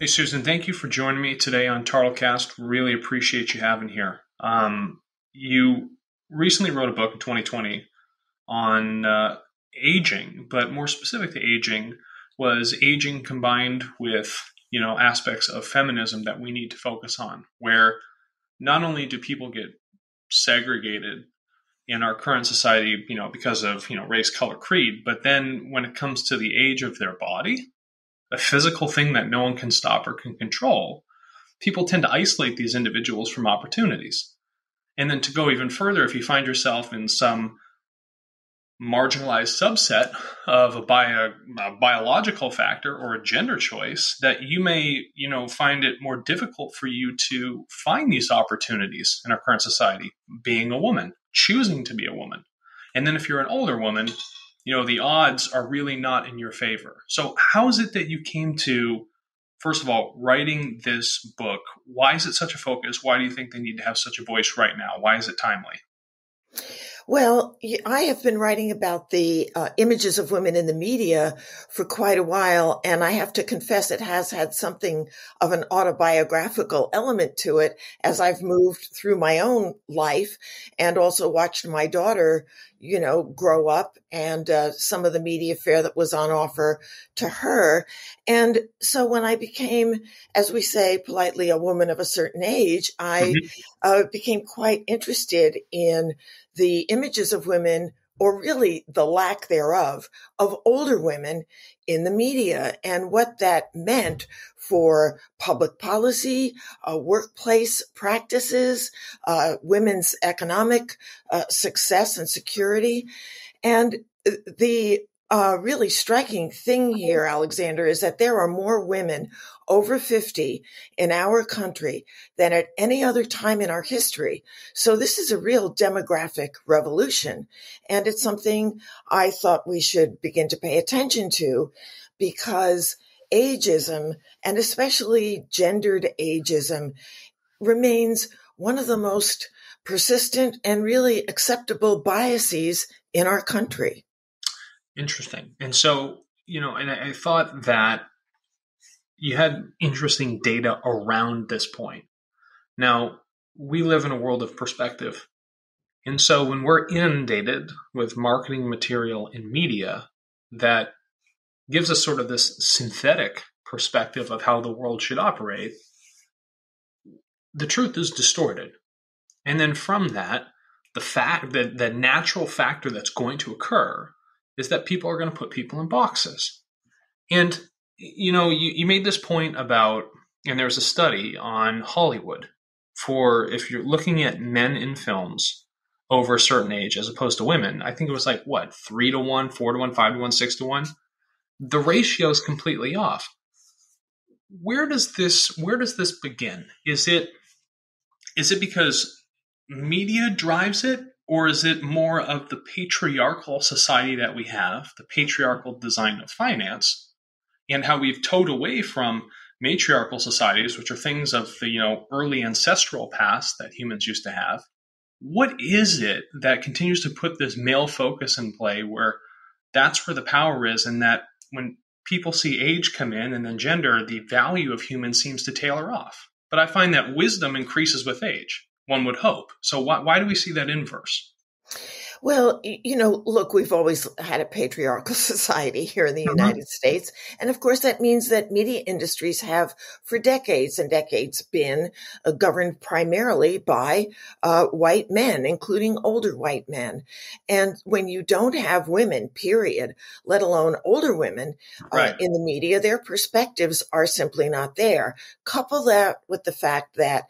Hey, Susan, thank you for joining me today on Tartlecast. Really appreciate you having here. Um, you recently wrote a book in 2020 on uh, aging, but more specific to aging was aging combined with you know aspects of feminism that we need to focus on where not only do people get segregated in our current society you know because of you know race color creed but then when it comes to the age of their body a physical thing that no one can stop or can control people tend to isolate these individuals from opportunities. And then to go even further if you find yourself in some marginalized subset of a, bio, a, biological factor or a gender choice that you may you know find it more difficult for you to find these opportunities in our current society being a woman choosing to be a woman. And then if you're an older woman you know the odds are really not in your favor. So how is it that you came to first of all writing this book? Why is it such a focus? Why do you think they need to have such a voice right now? Why is it timely well, I have been writing about the uh, images of women in the media for quite a while, and I have to confess it has had something of an autobiographical element to it as I've moved through my own life and also watched my daughter, you know, grow up and uh, some of the media fare that was on offer to her. And so when I became, as we say politely, a woman of a certain age, I mm-hmm. uh, became quite interested in the images of women or really the lack thereof of older women in the media and what that meant for public policy, uh, workplace practices, uh, women's economic uh, success and security. And the uh, really striking thing here, Alexander, is that there are more women over 50 in our country than at any other time in our history. So this is a real demographic revolution. And it's something I thought we should begin to pay attention to because ageism and especially gendered ageism remains one of the most persistent and really acceptable biases in our country. Interesting. And so, you know, and I, I thought that you had interesting data around this point. Now, we live in a world of perspective. And so when we're inundated with marketing material and media that gives us sort of this synthetic perspective of how the world should operate, the truth is distorted. And then from that, the fact that the natural factor that's going to occur is that people are going to put people in boxes. And, you know, you, you made this point about, and there was a study on Hollywood for if you're looking at men in films over a certain age as opposed to women, I think it was like what, three to one, four to one, five to one, six to one. The ratio is completely off. Where does this where does this begin? Is it is it because media drives it or is it more of the patriarchal society that we have, the patriarchal design of finance, and how we've towed away from matriarchal societies, which are things of the you know early ancestral past that humans used to have? What is it that continues to put this male focus in play where that's where the power is, and that when people see age come in and then gender, the value of humans seems to tailor off. But I find that wisdom increases with age one would hope. So why, why do we see that inverse? Well, you know, look, we've always had a patriarchal society here in the mm-hmm. United States. And of course, that means that media industries have for decades and decades been uh, governed primarily by uh, white men, including older white men. And when you don't have women, period, let alone older women uh, right. in the media, their perspectives are simply not there. Couple that with the fact that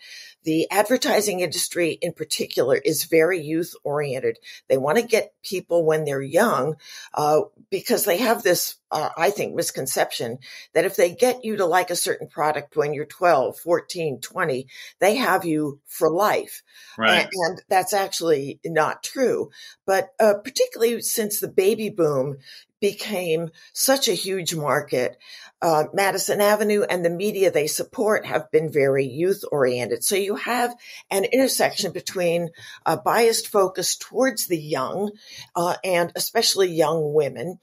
the advertising industry in particular is very youth oriented. They want to get people when they're young uh, because they have this, uh, I think, misconception that if they get you to like a certain product when you're 12, 14, 20, they have you for life. Right. And, and that's actually not true. But uh, particularly since the baby boom, became such a huge market. Uh, Madison Avenue and the media they support have been very youth oriented. So you have an intersection between a biased focus towards the young uh, and especially young women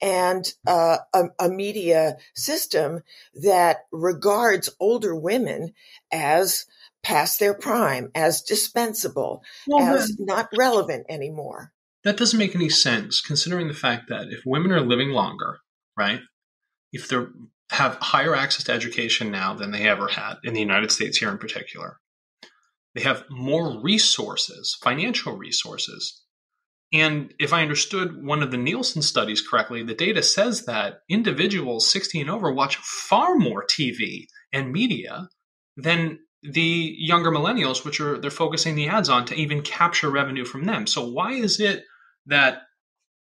and uh, a, a, media system that regards older women as past their prime, as dispensable, well, as not relevant anymore. That doesn't make any sense considering the fact that if women are living longer, right? If they have higher access to education now than they ever had in the United States here in particular, they have more resources, financial resources. And if I understood one of the Nielsen studies correctly, the data says that individuals 60 and over watch far more TV and media than the younger millennials, which are they're focusing the ads on to even capture revenue from them. So why is it that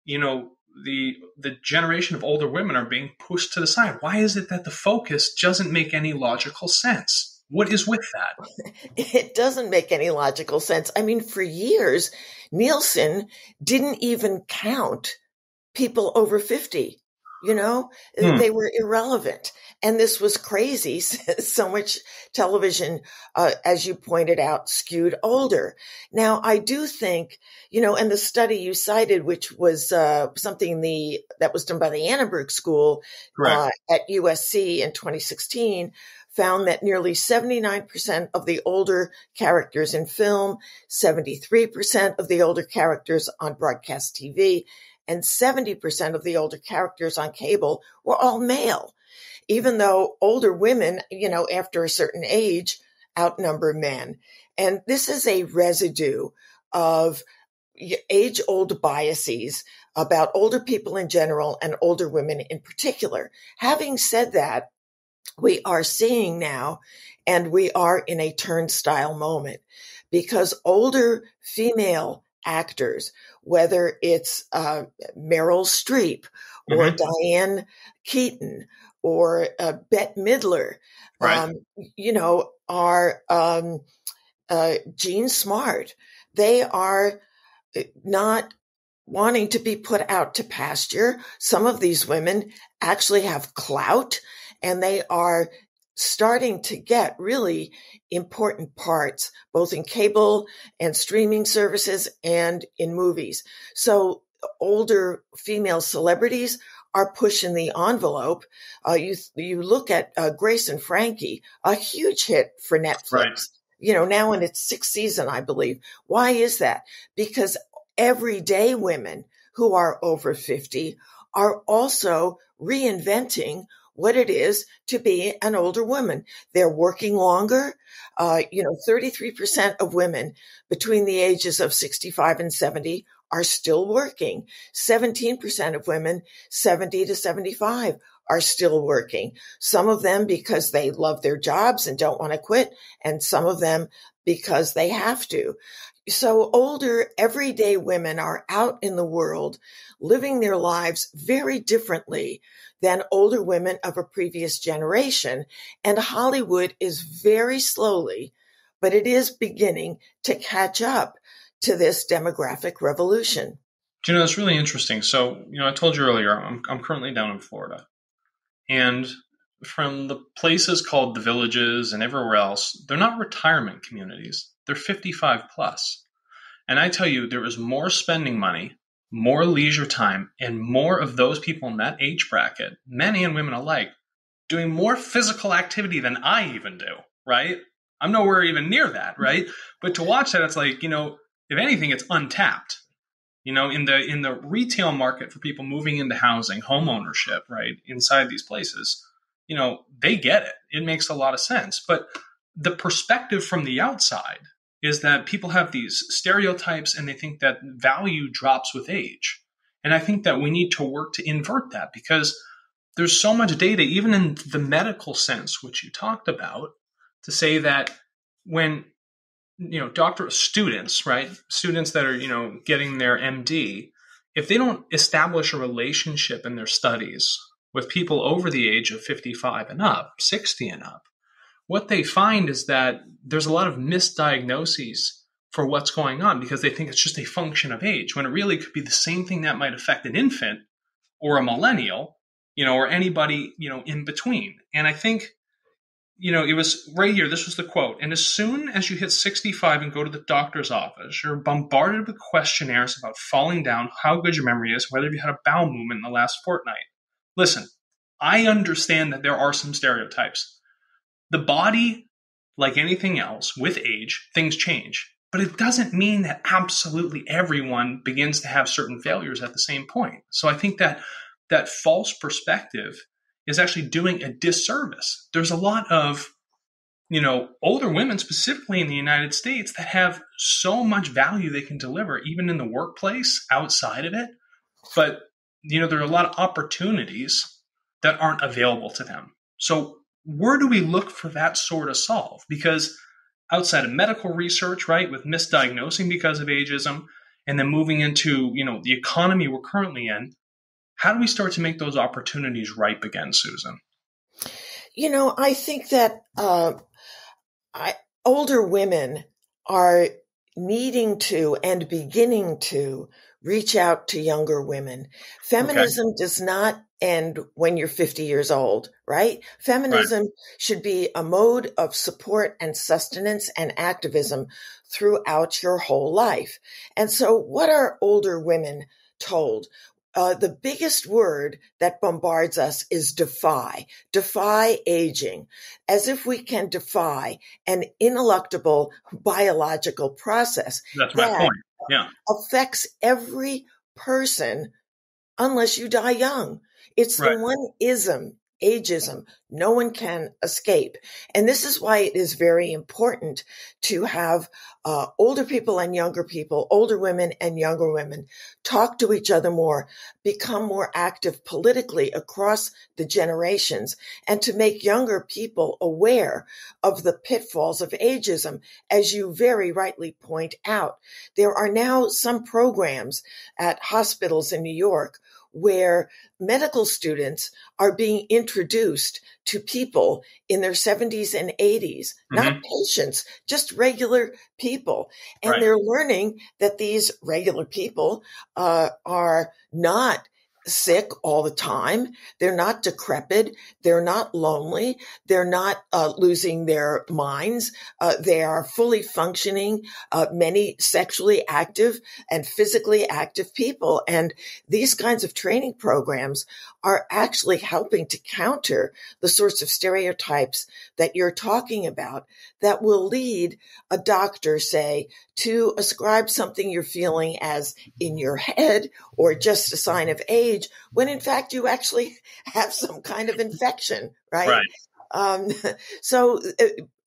you know the the generation of older women are being pushed to the side? Why is it that the focus doesn't make any logical sense? What is with that? It doesn't make any logical sense. I mean, for years, Nielsen didn't even count people over 50 you know, hmm. they were irrelevant. And this was crazy. so much television, uh, as you pointed out, skewed older. Now, I do think, you know, and the study you cited, which was uh, something the that was done by the Annenberg School uh, at USC in 2016, found that nearly 79% of the older characters in film, 73% of the older characters on broadcast TV, and 70% of the older characters on cable were all male, even though older women, you know, after a certain age outnumber men. And this is a residue of age old biases about older people in general and older women in particular. Having said that, we are seeing now, and we are in a turnstile moment because older female actors, whether it's uh, Meryl Streep or mm-hmm. Diane Keaton or uh, Bette Midler, right. um, you know, are um, uh, Jean Smart. They are uh, not wanting to be put out to pasture. Some of these women actually have clout and they are starting to get really important parts, both in cable and streaming services and in movies. So older female celebrities are pushing the envelope. Uh, you you look at uh, Grace and Frankie, a huge hit for Netflix. Right. You know, now in its sixth season, I believe. Why is that? Because everyday women who are over 50 are also reinventing what it is to be an older woman. They're working longer. Uh, you know, 33% of women between the ages of 65 and 70 are still working. 17% of women 70 to 75 are still working. Some of them because they love their jobs and don't want to quit, and some of them because they have to. So older, everyday women are out in the world living their lives very differently than older women of a previous generation. And Hollywood is very slowly, but it is beginning to catch up to this demographic revolution. You know, it's really interesting. So, you know, I told you earlier, I'm, I'm currently down in Florida. And from the places called the villages and everywhere else, they're not retirement communities. They're 55 plus. And I tell you, there is more spending money more leisure time, and more of those people in that age bracket, men and women alike, doing more physical activity than I even do, right? I'm nowhere even near that, mm-hmm. right? But to watch that, it's like, you know, if anything, it's untapped. You know, in the in the retail market for people moving into housing, home ownership, right, inside these places, you know, they get it. It makes a lot of sense. But the perspective from the outside is that people have these stereotypes and they think that value drops with age. And I think that we need to work to invert that because there's so much data, even in the medical sense, which you talked about, to say that when you know doctor students, right, students that are you know getting their MD, if they don't establish a relationship in their studies with people over the age of 55 and up, 60 and up, what they find is that there's a lot of misdiagnoses for what's going on because they think it's just a function of age when it really could be the same thing that might affect an infant or a millennial, you know, or anybody, you know, in between. And I think, you know, it was right here. This was the quote. And as soon as you hit 65 and go to the doctor's office, you're bombarded with questionnaires about falling down, how good your memory is, whether you had a bowel movement in the last fortnight. Listen, I understand that there are some stereotypes. The body, like anything else, with age, things change. But it doesn't mean that absolutely everyone begins to have certain failures at the same point. So I think that that false perspective is actually doing a disservice. There's a lot of you know, older women specifically in the United States that have so much value they can deliver, even in the workplace, outside of it. But, you know, there are a lot of opportunities that aren't available to them. So, where do we look for that sort of solve? Because outside of medical research, right, with misdiagnosing because of ageism, and then moving into you know the economy we're currently in, how do we start to make those opportunities ripe again, Susan? You know, I think that uh, I, older women are needing to and beginning to reach out to younger women. Feminism okay. does not end when you're 50 years old, right? Feminism right. should be a mode of support and sustenance and activism throughout your whole life. And so what are older women told? Uh, the biggest word that bombards us is defy, defy aging, as if we can defy an ineluctable biological process. That's my point. Yeah. Affects every person unless you die young. It's right. the one ism, ageism, no one can escape. And this is why it is very important to have uh, older people and younger people, older women and younger women talk to each other more, become more active politically across the generations, and to make younger people aware of the pitfalls of ageism. As you very rightly point out, there are now some programs at hospitals in New York where medical students are being introduced to people in their 70s and 80s, mm-hmm. not patients, just regular people. And right. they're learning that these regular people uh, are not sick all the time. They're not decrepit. They're not lonely. They're not uh, losing their minds. Uh, they are fully functioning, uh, many sexually active and physically active people. And these kinds of training programs are actually helping to counter the sorts of stereotypes that you're talking about that will lead a doctor, say, to ascribe something you're feeling as in your head or just a sign of age, when in fact you actually have some kind of infection, right? right. Um, so, uh,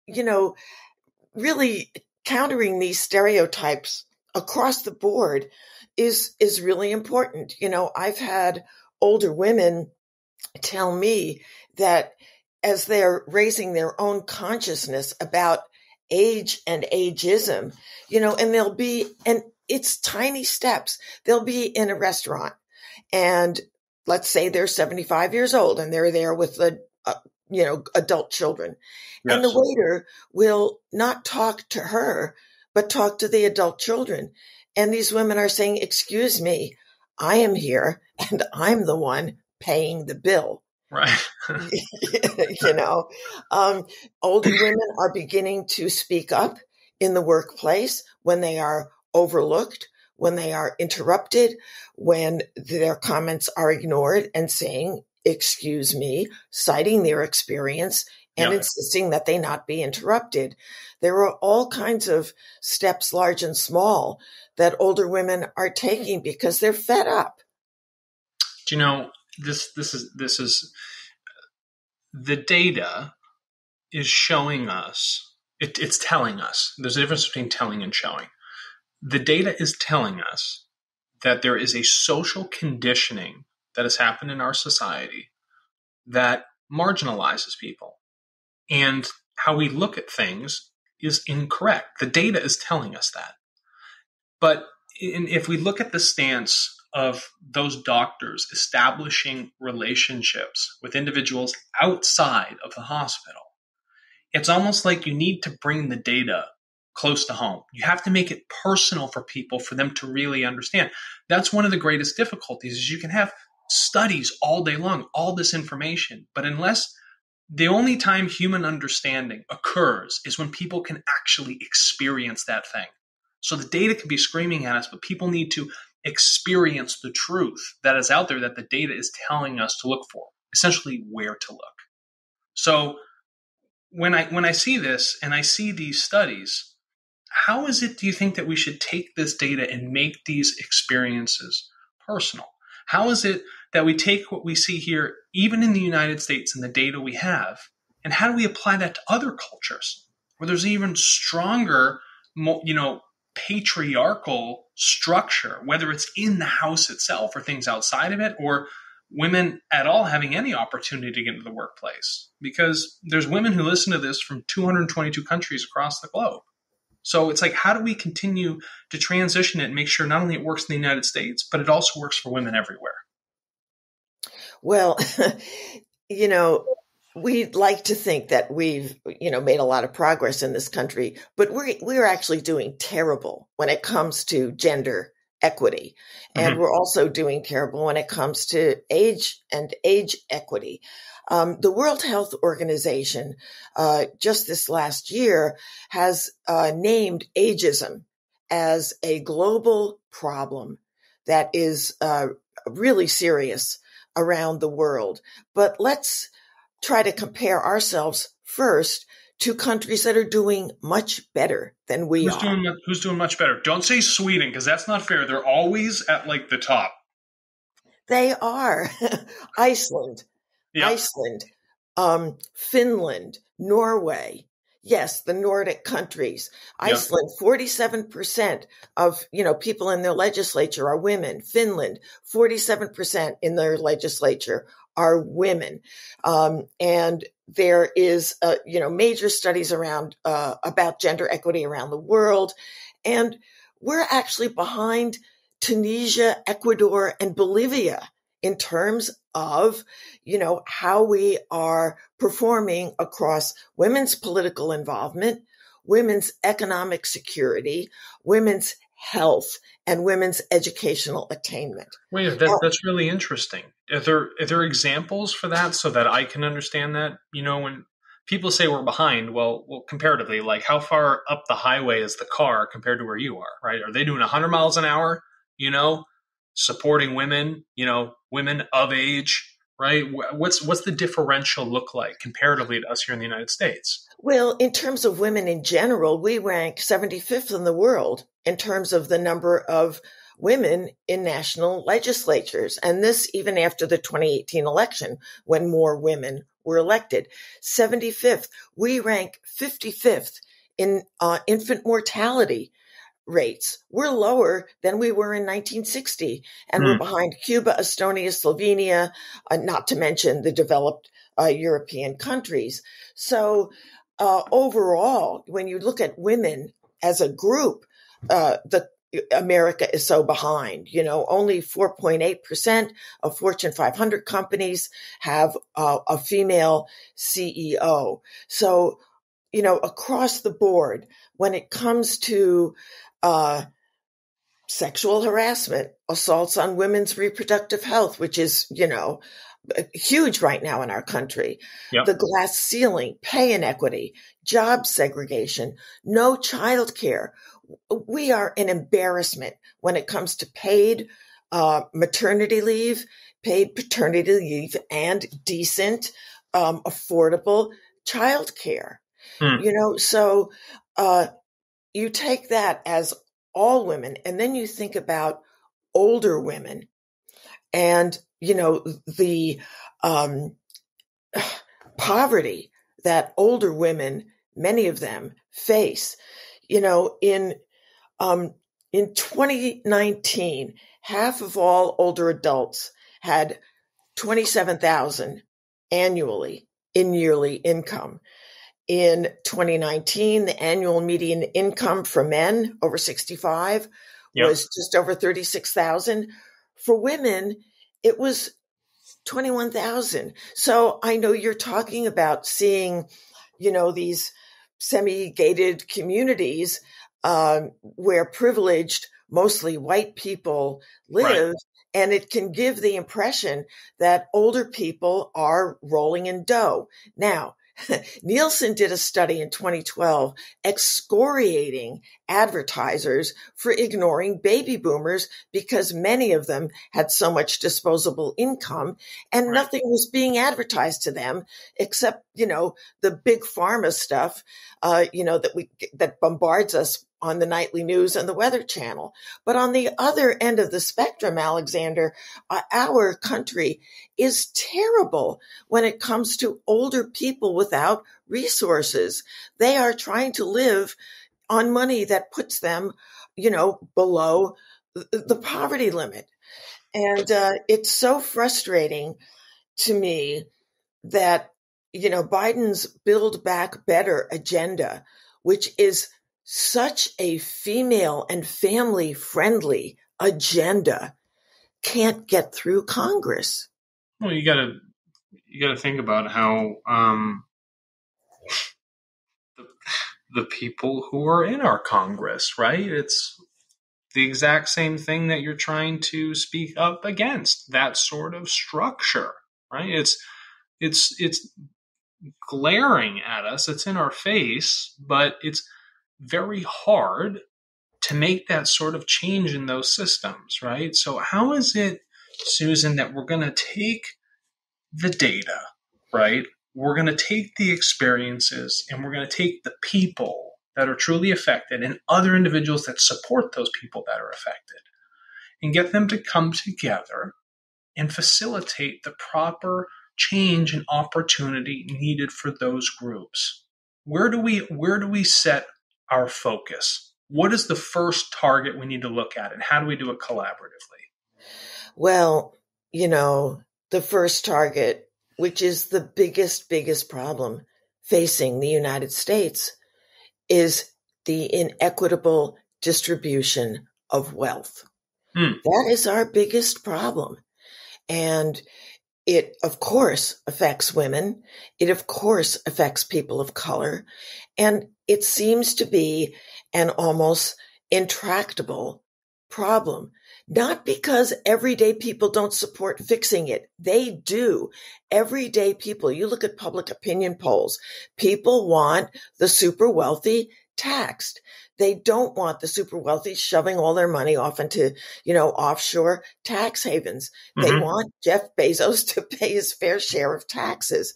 you know, really countering these stereotypes across the board is is really important. You know, I've had older women tell me that as they're raising their own consciousness about age and ageism, you know, and they'll be, and it's tiny steps. They'll be in a restaurant and let's say they're 75 years old and they're there with the, uh, you know, adult children. Yes. And the waiter will not talk to her, but talk to the adult children. And these women are saying, excuse me, I am here and I'm the one paying the bill. Right. you know, um, older women are beginning to speak up in the workplace when they are overlooked, when they are interrupted, when their comments are ignored and saying, excuse me, citing their experience and insisting that they not be interrupted. There are all kinds of steps, large and small, that older women are taking because they're fed up. Do you know this? This is this is the data is showing us. It, it's telling us. There's a difference between telling and showing. The data is telling us that there is a social conditioning that has happened in our society that marginalizes people. And how we look at things is incorrect. The data is telling us that. But in, if we look at the stance of those doctors establishing relationships with individuals outside of the hospital, it's almost like you need to bring the data close to home. You have to make it personal for people for them to really understand. That's one of the greatest difficulties is you can have studies all day long, all this information. But unless the only time human understanding occurs is when people can actually experience that thing. So the data can be screaming at us, but people need to experience the truth that is out there that the data is telling us to look for, essentially where to look. So when I when I see this and I see these studies, how is it do you think that we should take this data and make these experiences personal? How is it that we take what we see here, even in the United States and the data we have, and how do we apply that to other cultures where there's even stronger, you know, patriarchal structure, whether it's in the house itself or things outside of it, or women at all having any opportunity to get into the workplace. Because there's women who listen to this from 222 countries across the globe. So it's like, how do we continue to transition it and make sure not only it works in the United States, but it also works for women everywhere? Well, you know, we'd like to think that we've, you know, made a lot of progress in this country, but we're we're actually doing terrible when it comes to gender equity. And mm-hmm. we're also doing terrible when it comes to age and age equity. Um, the World Health Organization, uh, just this last year, has uh, named ageism as a global problem that is uh, really serious around the world. But let's try to compare ourselves first to countries that are doing much better than we who's are. Doing, who's doing much better? Don't say Sweden because that's not fair. They're always at like the top. They are. Iceland, Iceland, um, Finland, Norway. Yes, the Nordic countries. Iceland, 47% of, you know, people in their legislature are women. Finland, 47% in their legislature are women. Um, and there is, uh, you know, major studies around, uh, about gender equity around the world. And we're actually behind Tunisia, Ecuador, and Bolivia in terms of, you know, how we are performing across women's political involvement, women's economic security, women's health, and women's educational attainment. Wait, that, that's really interesting. Are there are there examples for that so that I can understand that? You know, when people say we're behind, well, well, comparatively, like how far up the highway is the car compared to where you are? Right? Are they doing 100 miles an hour? You know, supporting women. You know, women of age. Right? What's what's the differential look like comparatively to us here in the United States? Well, in terms of women in general, we rank 75th in the world in terms of the number of women in national legislatures. And this even after the 2018 election when more women were elected. 75th, we rank 55th in uh, infant mortality rates. We're lower than we were in 1960, and mm. we're hmm. behind Cuba, Estonia, Slovenia, uh, not to mention the developed uh, European countries. So, uh, overall, when you look at women as a group, uh, the America is so behind. You know, only 4.8% of Fortune 500 companies have uh, a female CEO. So, you know, across the board, when it comes to uh, sexual harassment, assaults on women's reproductive health, which is, you know, huge right now in our country. Yep. The glass ceiling, pay inequity, job segregation, no child care we are an embarrassment when it comes to paid uh, maternity leave, paid paternity leave, and decent, um, affordable childcare. Hmm. You know, so uh, you take that as all women, and then you think about older women, and you know the um, poverty that older women, many of them, face you know, in um, in 2019, half of all older adults had 27,000 annually in yearly income. In 2019, the annual median income for men over 65 yep. was just over 36,000. For women, it was 21,000. So I know you're talking about seeing, you know, these semi gated communities um, where privileged mostly white people live. Right. And it can give the impression that older people are rolling in dough. Now, Nielsen did a study in 2012 excoriating advertisers for ignoring baby boomers because many of them had so much disposable income and right. nothing was being advertised to them except, you know, the big pharma stuff, uh, you know, that we, that bombards us on the nightly news and the weather channel. But on the other end of the spectrum, Alexander, uh, our country is terrible when it comes to older people without resources. They are trying to live on money that puts them, you know, below the poverty limit. And uh, it's so frustrating to me that, you know, Biden's Build Back Better agenda, which is such a female and family friendly agenda can't get through Congress. Well, you gotta you gotta think about how um, the, the people who are in our Congress, right? It's the exact same thing that you're trying to speak up against. That sort of structure, right? It's it's it's glaring at us. It's in our face, but it's very hard to make that sort of change in those systems, right? So, how is it, Susan, that we're going to take the data, right? We're going to take the experiences and we're going to take the people that are truly affected and other individuals that support those people that are affected and get them to come together and facilitate the proper change and opportunity needed for those groups. Where do we where do we set our focus? What is the first target we need to look at, and how do we do it collaboratively? Well, you know, the first target, which is the biggest, biggest problem facing the United States, is the inequitable distribution of wealth. Hmm. That is our biggest problem. And it, of course, affects women. It, of course, affects people of color. And it seems to be an almost intractable problem. Not because everyday people don't support fixing it. They do. Everyday people, you look at public opinion polls, people want the super wealthy taxed. They don't want the super wealthy shoving all their money off into, you know, offshore tax havens. Mm-hmm. They want Jeff Bezos to pay his fair share of taxes.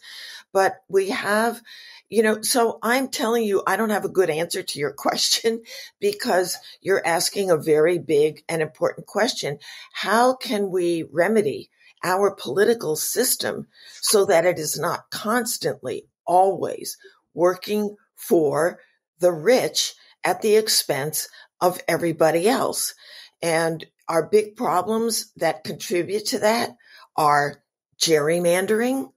But we have, you know, so I'm telling you, I don't have a good answer to your question because you're asking a very big and important question. How can we remedy our political system so that it is not constantly, always working for the rich at the expense of everybody else. And our big problems that contribute to that are gerrymandering,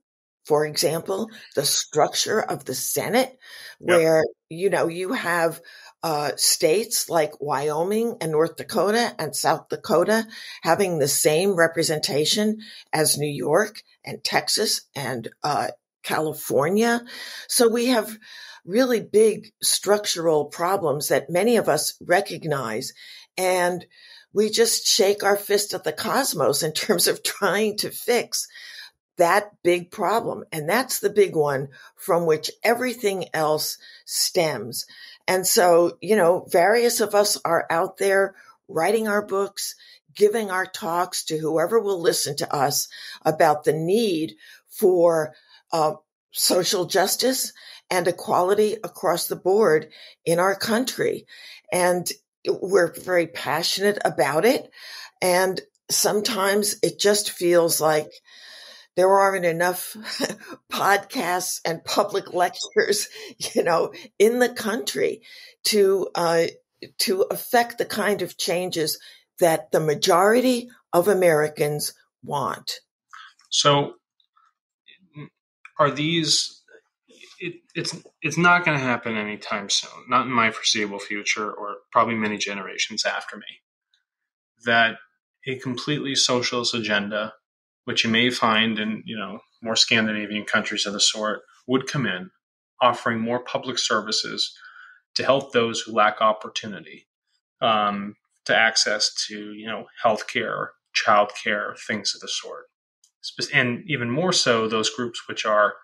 for example, the structure of the Senate, where, yep. you know, you have uh, states like Wyoming and North Dakota and South Dakota having the same representation as New York and Texas and uh, California. So we have really big structural problems that many of us recognize. And we just shake our fist at the cosmos in terms of trying to fix that big problem. And that's the big one from which everything else stems. And so, you know, various of us are out there writing our books, giving our talks to whoever will listen to us about the need for uh, social justice and equality across the board in our country. And we're very passionate about it. And sometimes it just feels like there aren't enough podcasts and public lectures, you know, in the country to, uh, to affect the kind of changes that the majority of Americans want. So are these it, it's it's not going to happen anytime soon, not in my foreseeable future, or probably many generations after me. That a completely socialist agenda, which you may find in you know more Scandinavian countries of the sort, would come in, offering more public services to help those who lack opportunity. Um, to access to, you know, healthcare, childcare, things of the sort. And even more so, those groups which are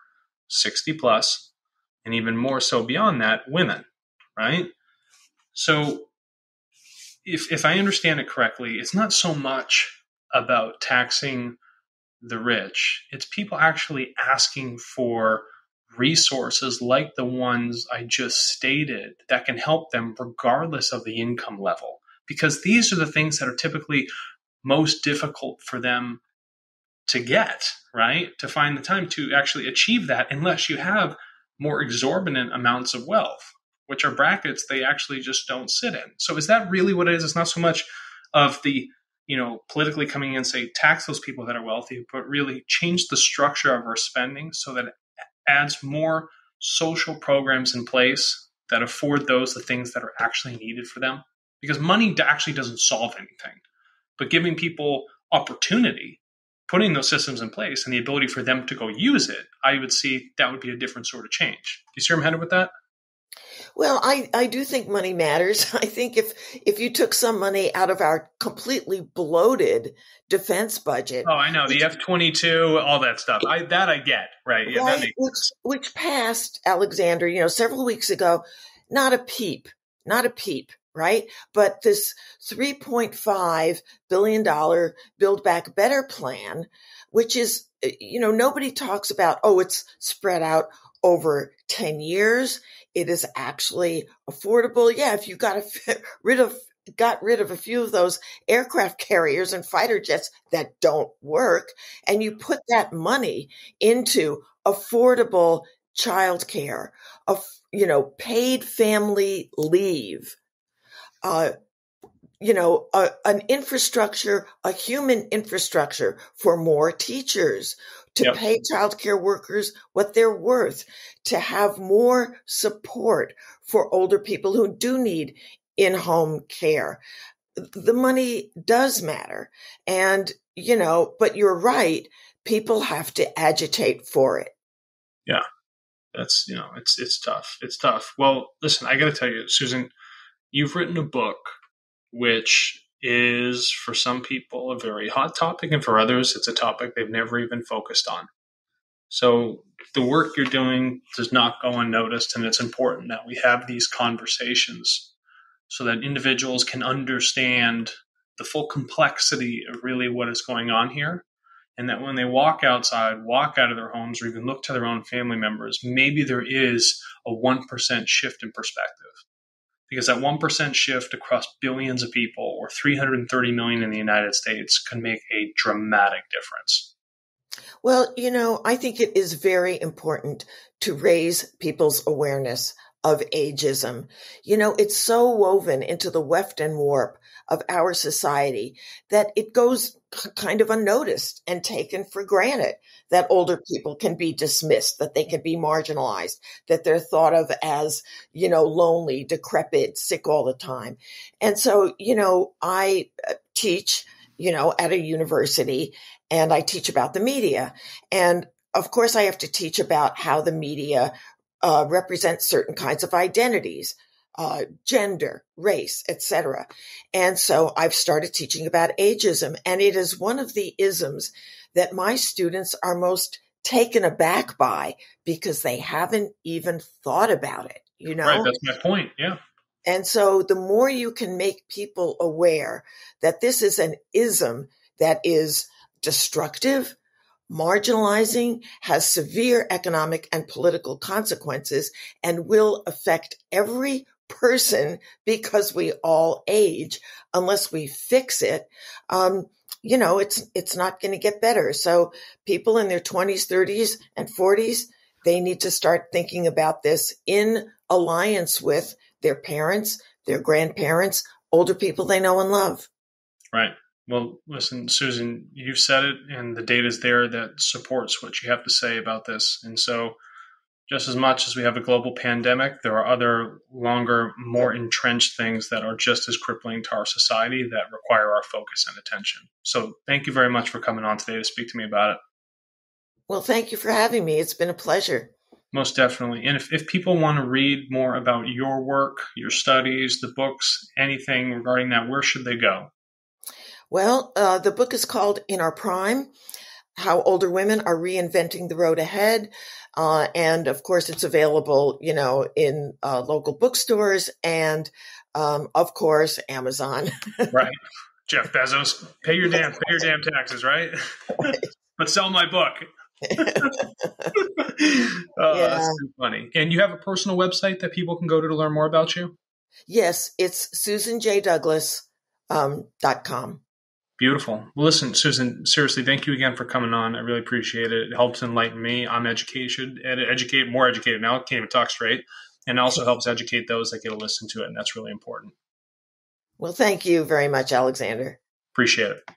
60 plus, and even more so beyond that, women, right? So if, if I understand it correctly, it's not so much about taxing the rich, it's people actually asking for resources like the ones I just stated that can help them regardless of the income level. Because these are the things that are typically most difficult for them to get, right? To find the time to actually achieve that unless you have more exorbitant amounts of wealth, which are brackets they actually just don't sit in. So is that really what it is? It's not so much of the you know, politically coming in and say tax those people that are wealthy, but really change the structure of our spending so that it adds more social programs in place that afford those the things that are actually needed for them. Because money actually doesn't solve anything, but giving people opportunity, putting those systems in place, and the ability for them to go use it, I would see that would be a different sort of change. Do you see where I'm headed with that? Well, I, I do think money matters. I think if if you took some money out of our completely bloated defense budget. Oh, I know the F twenty two, all that stuff. I that I get right. Yeah, right, which which passed Alexander, you know, several weeks ago. Not a peep, not a peep, right? But this three point five billion dollar Build Back Better plan, which is, eh, you know, nobody talks about. Oh, it's spread out over 10 years. It is actually affordable. Yeah, if you got rid of got rid of a few of those aircraft carriers and fighter jets that don't work and you put that money into affordable childcare, of you know, paid family leave, uh, you know, a, an infrastructure, a human infrastructure for more teachers, to yep. pay childcare workers what they're worth, to have more support for older people who do need in-home care. The money does matter. And, you know, but you're right. People have to agitate for it. Yeah. That's, you know, it's, it's tough. It's tough. Well, listen, I got to tell you, Susan, you've written a book which is for some people a very hot topic, and for others, it's a topic they've never even focused on. So the work you're doing does not go unnoticed, and it's important that we have these conversations so that individuals can understand the full complexity of really what is going on here. And that when they walk outside, walk out of their homes, or even look to their own family members, maybe there is a 1% shift in perspective because that 1% shift across billions of people or 330 million in the United States can make a dramatic difference. Well, you know, I think it is very important to raise people's awareness of ageism. You know, it's so woven into the weft and warp of our society that it goes kind of unnoticed and taken for granted that older people can be dismissed, that they can be marginalized, that they're thought of as, you know, lonely, decrepit, sick all the time. And so, you know, I uh, teach, you know, at a university and I teach about the media. And of course, I have to teach about how the media uh, represents certain kinds of identities uh, gender, race, etc. And so I've started teaching about ageism, and it is one of the isms that my students are most taken aback by because they haven't even thought about it. You know, right? That's my point. Yeah. And so the more you can make people aware that this is an ism that is destructive, marginalizing, has severe economic and political consequences, and will affect every person because we all age unless we fix it um, you know it's it's not going to get better. So people in their 20s 30s and 40s they need to start thinking about this in alliance with their parents their grandparents older people they know and love. Right well listen susan you've said it and the data is there that supports what you have to say about this and so just as much as we have a global pandemic, there are other longer, more entrenched things that are just as crippling to our society that require our focus and attention. So, thank you very much for coming on today to speak to me about it. Well, thank you for having me. It's been a pleasure. Most definitely. And if, if people want to read more about your work, your studies, the books, anything regarding that, where should they go? Well, uh, the book is called In Our Prime How Older Women Are Reinventing the Road Ahead. Uh, and of course, it's available, you know, in uh, local bookstores and, um, of course, Amazon. right. Jeff Bezos, pay your damn pay your damn taxes, right? but sell my book. oh, yeah. that's too funny. And you have a personal website that people can go to to learn more about you? Yes, it's susanjdouglas.com. Um, Beautiful. Well, listen, Susan, seriously, thank you again for coming on. I really appreciate it. It helps enlighten me. I'm educated, educate, more educated now. Can't even talk straight. And also helps educate those that get to listen to it. And that's really important. Well, thank you very much, Alexander. Appreciate it.